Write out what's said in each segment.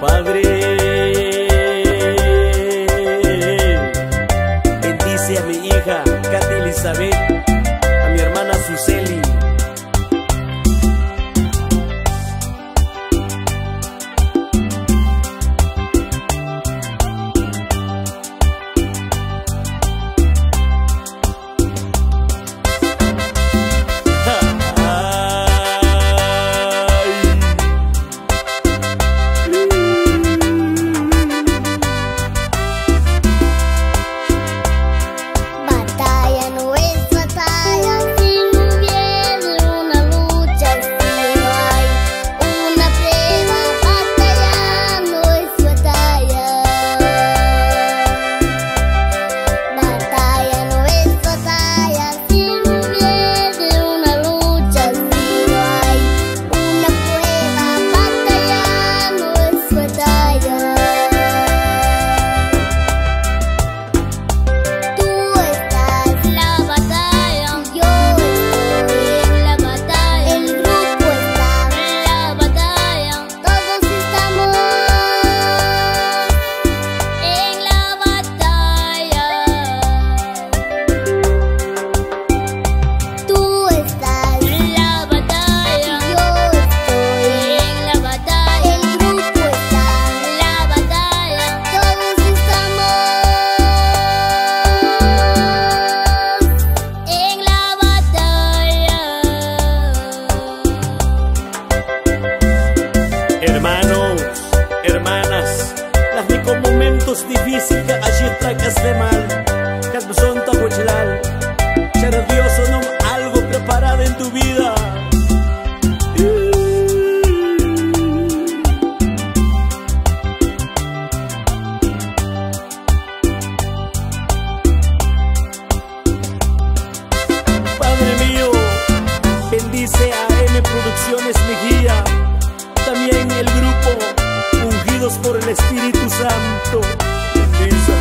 Padre. Bendice a mi hija, Katy Elizabeth. es difícil que allí traigas de mal que es besonta huichilal ser Dios o no algo preparado en tu vida. Padre mío bendice a M Producciones Mejía también el grupo ungidos por el Espíritu Santo. These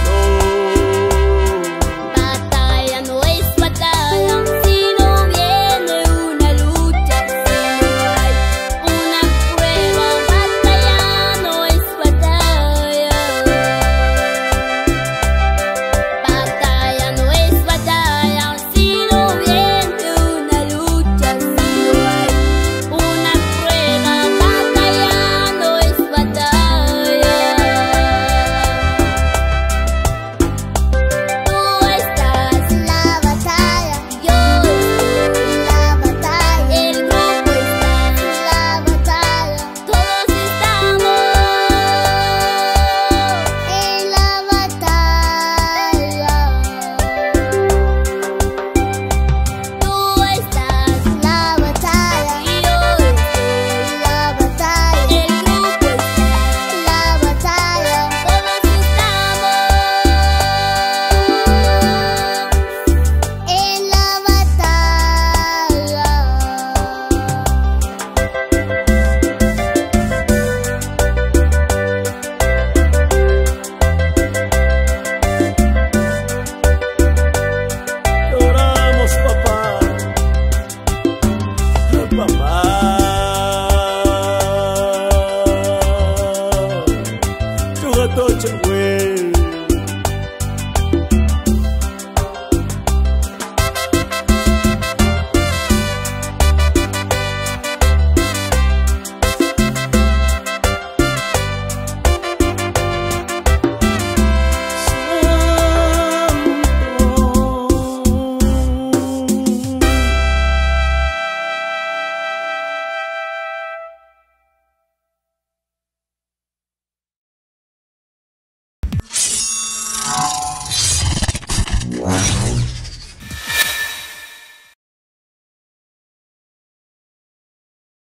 doce